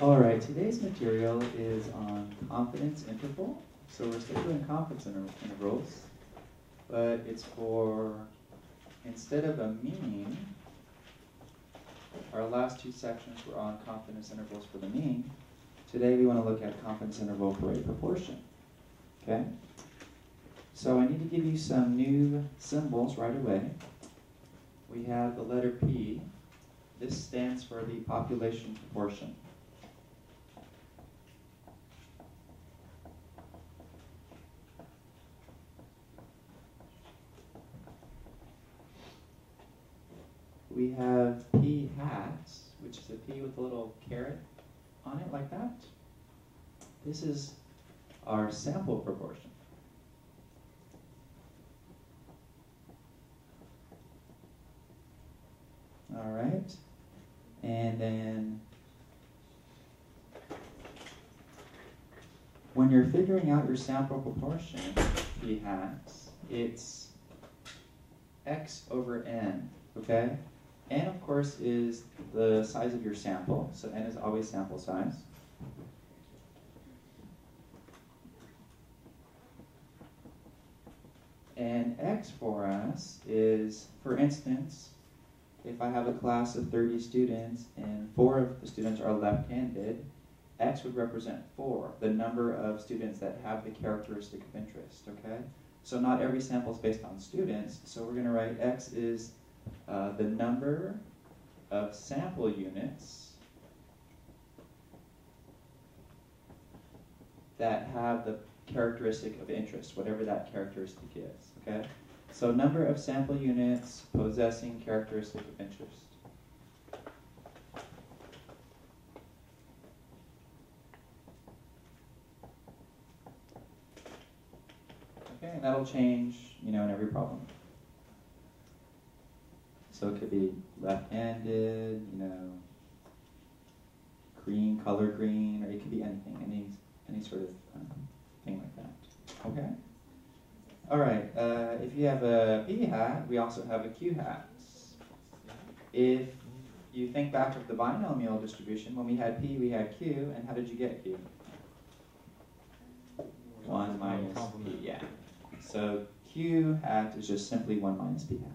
All right, today's material is on confidence interval. So we're still doing confidence intervals, but it's for, instead of a mean, our last two sections were on confidence intervals for the mean. Today we want to look at confidence interval for a proportion. Okay? So I need to give you some new symbols right away. We have the letter P. This stands for the population proportion. We have P hat, which is a P with a little caret on it like that. This is our sample proportion. All right. And then when you're figuring out your sample proportion, P hat, it's x over n, okay? N, of course, is the size of your sample, so n is always sample size. And x for us is, for instance, if I have a class of 30 students and four of the students are left-handed, x would represent four, the number of students that have the characteristic of interest, okay? So not every sample is based on students, so we're gonna write x is uh, the number of sample units that have the characteristic of interest, whatever that characteristic is, okay? So number of sample units possessing characteristic of interest. Okay, and that'll change, you know, in every problem. So it could be left-handed, you know, green, color green, or it could be anything, any any sort of um, thing like that. Okay. All right. Uh, if you have a p hat, we also have a q hat. If you think back of the binomial distribution, when we had p, we had q, and how did you get q? One minus p. Yeah. So q hat is just simply one minus p hat.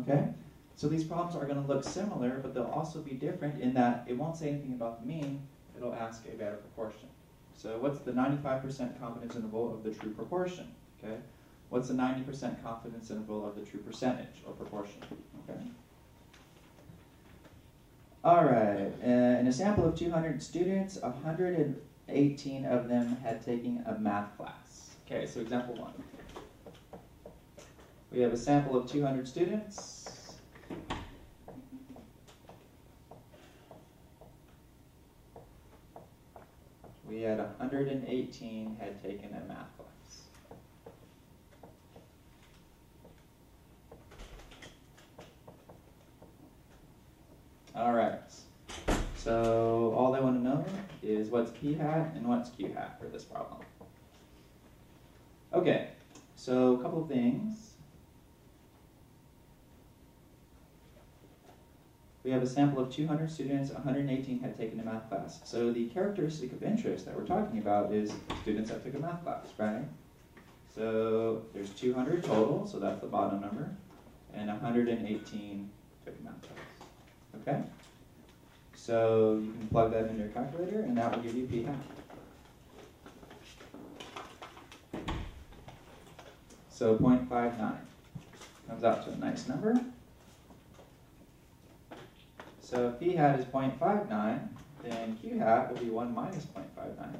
Okay? So these problems are going to look similar, but they'll also be different in that it won't say anything about the mean, it'll ask a better proportion. So what's the 95% confidence interval of the true proportion? Okay? What's the 90% confidence interval of the true percentage or proportion? Okay? All right, uh, in a sample of 200 students, 118 of them had taken a math class. Okay, so example one. We have a sample of 200 students. We had 118 had taken a math class. All right. So all I want to know is what's p hat and what's q hat for this problem. Okay, so a couple of things. We have a sample of 200 students, 118 had taken a math class. So the characteristic of interest that we're talking about is students that took a math class, right? So there's 200 total, so that's the bottom number, and 118 took a math class. Okay? So you can plug that into your calculator, and that will give you p hat. So 0.59 comes out to a nice number. So if p hat is 0.59, then q hat will be 1 minus 0.59,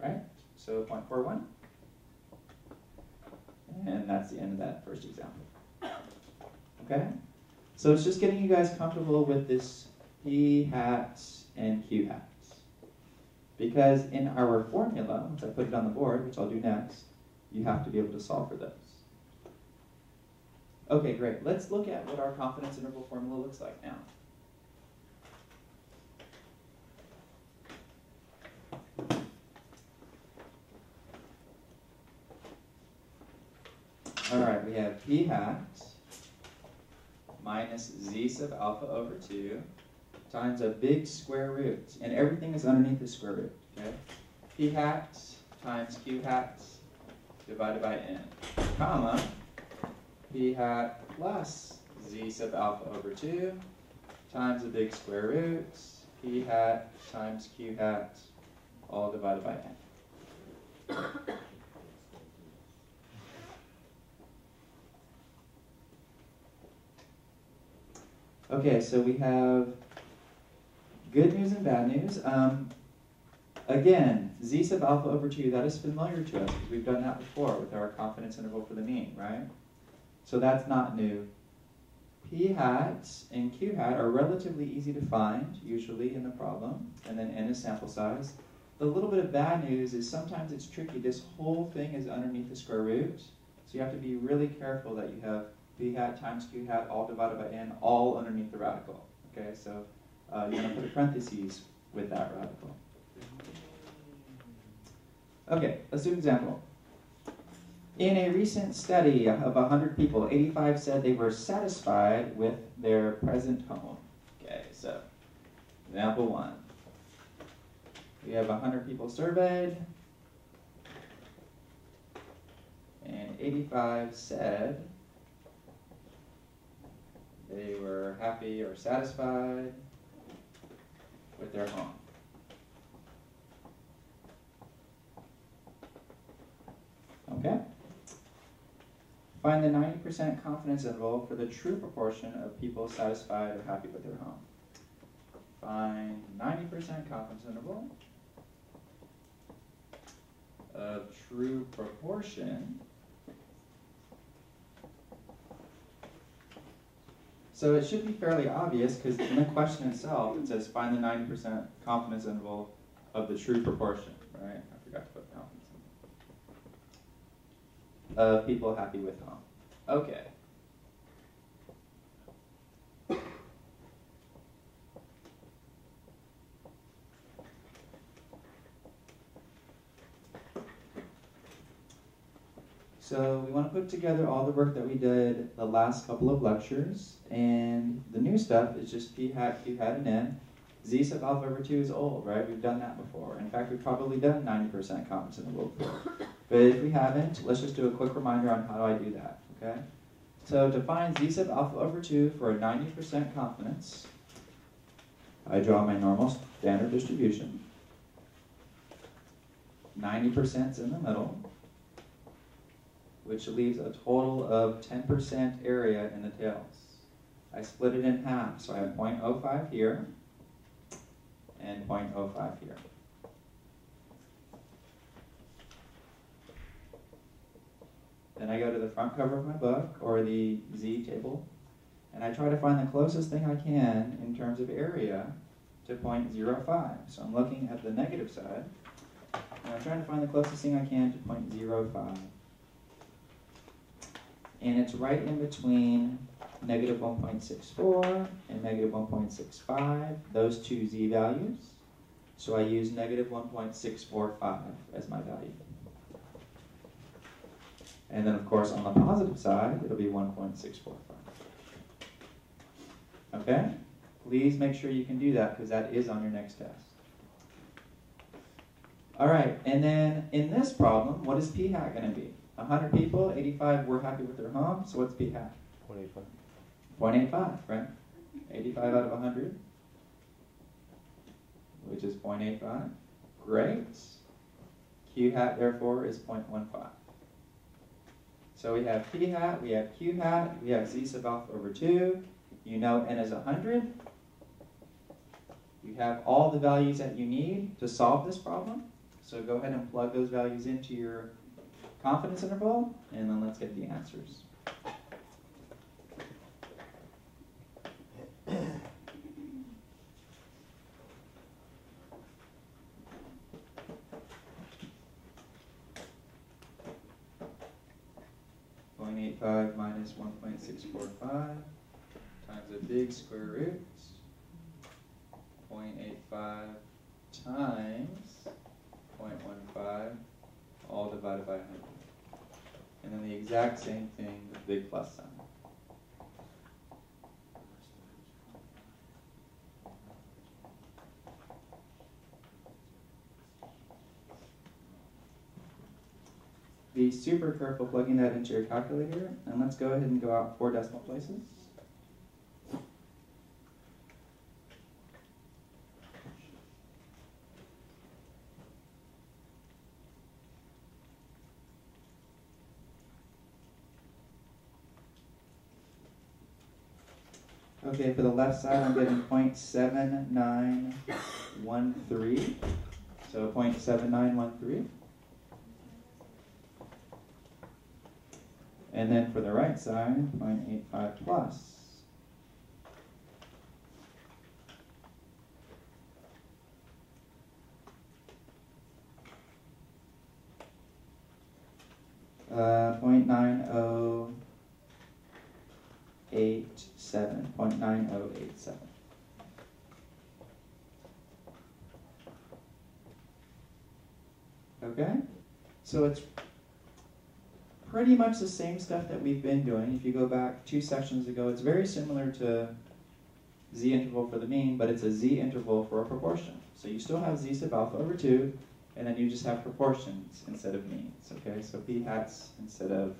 right? So 0.41. And that's the end of that first example. Okay? So it's just getting you guys comfortable with this p hat and q hat. Because in our formula, which I put it on the board, which I'll do next, you have to be able to solve for those. Okay, great. Let's look at what our confidence interval formula looks like now. All right, we have p hat minus z sub alpha over 2 times a big square root. And everything is underneath the square root. Okay? p hat times q hat divided by n, comma, p hat plus z sub alpha over 2 times the big square root, p hat times q hat, all divided by n. Okay, so we have good news and bad news. Um, again, z sub alpha over 2, that is familiar to us because we've done that before with our confidence interval for the mean, right? So that's not new. P hat and Q hat are relatively easy to find, usually in the problem, and then n is sample size. The little bit of bad news is sometimes it's tricky. This whole thing is underneath the square root, so you have to be really careful that you have p hat times q hat all divided by n all underneath the radical. Okay, so uh, you're to put parentheses with that radical. Okay, let's do an example. In a recent study of 100 people, 85 said they were satisfied with their present home. Okay, so example one. We have 100 people surveyed, and 85 said they were happy or satisfied with their home. Okay? Find the 90% confidence interval for the true proportion of people satisfied or happy with their home. Find 90% confidence interval of true proportion So it should be fairly obvious because in the question itself it says find the 90% confidence interval of the true proportion, right? I forgot to put confidence interval. Of people happy with home. Okay. So we want to put together all the work that we did the last couple of lectures, and the new stuff is just p hat, q hat, and n. Z sub alpha over 2 is old, right? We've done that before. In fact, we've probably done 90% confidence interval before. But if we haven't, let's just do a quick reminder on how do I do that, okay? So to find z sub alpha over 2 for a 90% confidence, I draw my normal standard distribution. 90% is in the middle which leaves a total of 10% area in the tails. I split it in half, so I have 0.05 here and 0.05 here. Then I go to the front cover of my book, or the Z table, and I try to find the closest thing I can in terms of area to 0.05. So I'm looking at the negative side, and I'm trying to find the closest thing I can to 0.05 and it's right in between negative 1.64 and negative 1.65, those two z values. So I use negative 1.645 as my value. And then, of course, on the positive side, it'll be 1.645. Okay? Please make sure you can do that because that is on your next test. All right, and then in this problem, what is p hat going to be? 100 people, 85 were happy with their home, so what's p hat? 0.85. 0.85, right? 85 out of 100, which is 0.85. Great. Q hat, therefore, is 0.15. So we have p hat, we have q hat, we have z sub alpha over 2. You know n is 100. You have all the values that you need to solve this problem. So go ahead and plug those values into your confidence interval, and then let's get the answers. Point eight five minus one point six four five times a big square root. 0.85 times 0.15 all divided by 100. And then the exact same thing with big plus sign. be super careful plugging that into your calculator, and let's go ahead and go out four decimal places. Okay, for the left side, I'm getting 0.7913. So 0.7913. And then for the right side, 0.85 plus. Uh, 0.90 eight seven point nine oh eight seven. Okay, so it's pretty much the same stuff that we've been doing. If you go back two sections ago, it's very similar to z interval for the mean, but it's a z interval for a proportion. So you still have z sub alpha over 2, and then you just have proportions instead of means. Okay, so p hats instead of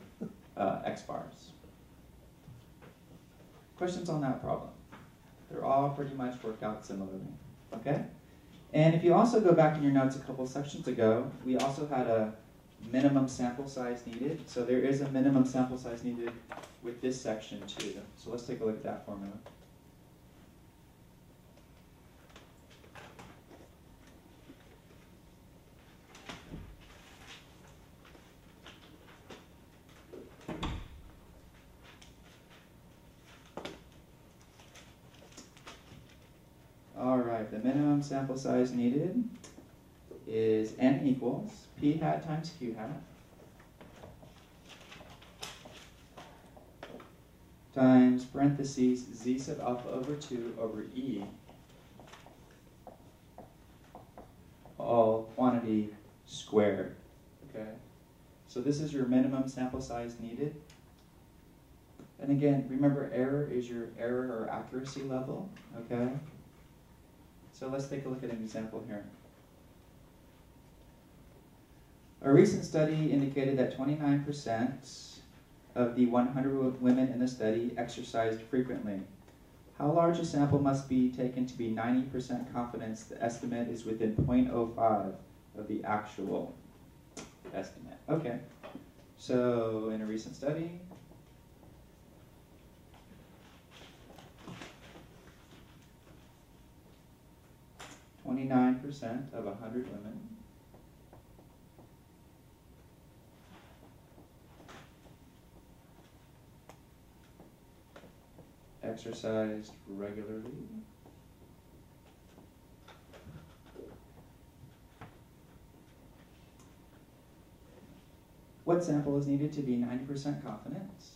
uh, x bars. Questions on that problem? They're all pretty much worked out similarly. Okay? And if you also go back in your notes a couple sections ago, we also had a minimum sample size needed. So there is a minimum sample size needed with this section too. So let's take a look at that formula. All right, the minimum sample size needed is n equals p hat times q hat times parentheses z sub alpha over 2 over e all quantity squared. Okay, so this is your minimum sample size needed. And again, remember error is your error or accuracy level. Okay, so let's take a look at an example here. A recent study indicated that 29% of the 100 women in the study exercised frequently. How large a sample must be taken to be 90% confidence the estimate is within 0.05 of the actual estimate? Okay, so in a recent study, 29% of 100 women exercised regularly. What sample is needed to be 90% confidence?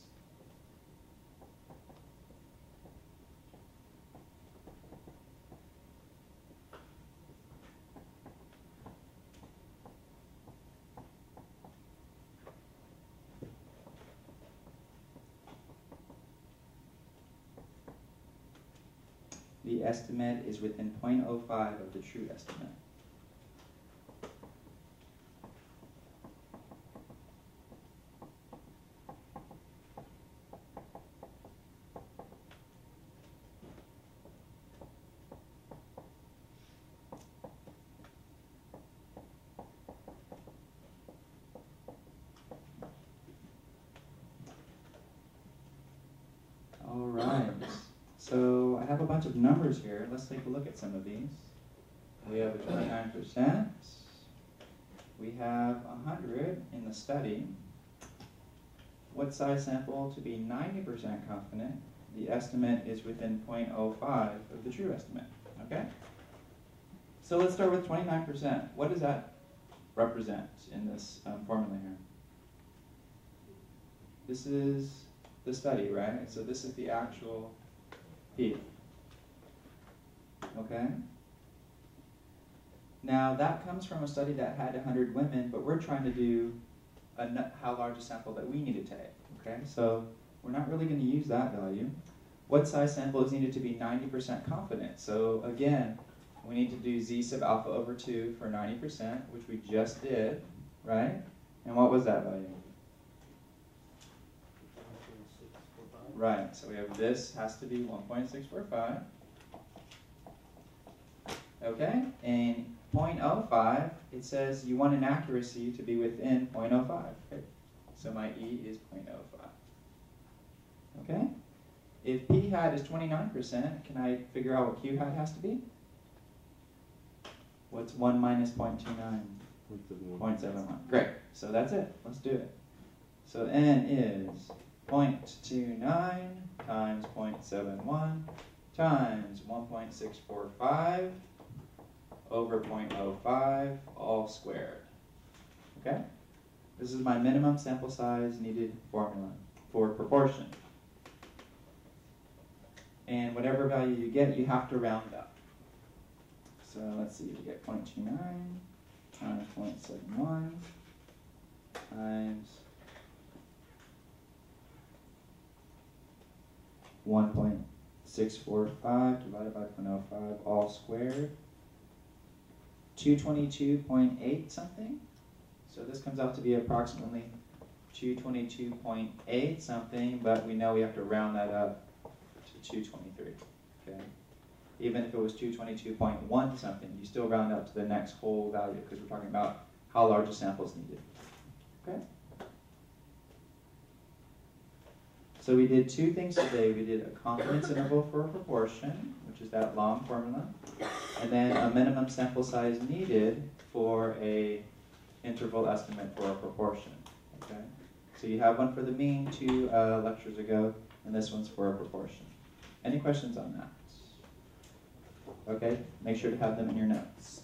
the estimate is within 0.05 of the true estimate. Bunch of numbers here. Let's take a look at some of these. We have 29%. We have 100 in the study. What size sample to be 90% confident? The estimate is within 0.05 of the true estimate. Okay? So let's start with 29%. What does that represent in this um, formula here? This is the study, right? So this is the actual P. Okay? Now, that comes from a study that had 100 women, but we're trying to do a, how large a sample that we need to take. Okay? So we're not really going to use that value. What size sample is needed to be 90% confident? So again, we need to do z sub alpha over 2 for 90%, which we just did, right? And what was that value? Right, so we have this has to be 1.645. Okay, in 0.05, it says you want an accuracy to be within 0.05. Okay, so my E is 0.05. Okay, if P hat is 29%, can I figure out what Q hat has to be? What's 1 minus 0.29? 0.71. Great. So that's it. Let's do it. So n is 0.29 times 0.71 times 1.645 over 0.05 all squared. Okay? This is my minimum sample size needed formula for proportion. And whatever value you get, you have to round up. So let's see, we get 0.29 times 0.71 times 1.645 divided by 0.05 all squared. 222.8 something. So this comes out to be approximately 222.8 something, but we know we have to round that up to 223. Okay. Even if it was 222.1 something, you still round up to the next whole value because we're talking about how large a sample is needed. Okay. So we did two things today. We did a confidence interval for a proportion, which is that long formula, and then a minimum sample size needed for a interval estimate for a proportion. Okay. So you have one for the mean two uh, lectures ago, and this one's for a proportion. Any questions on that? Okay, make sure to have them in your notes.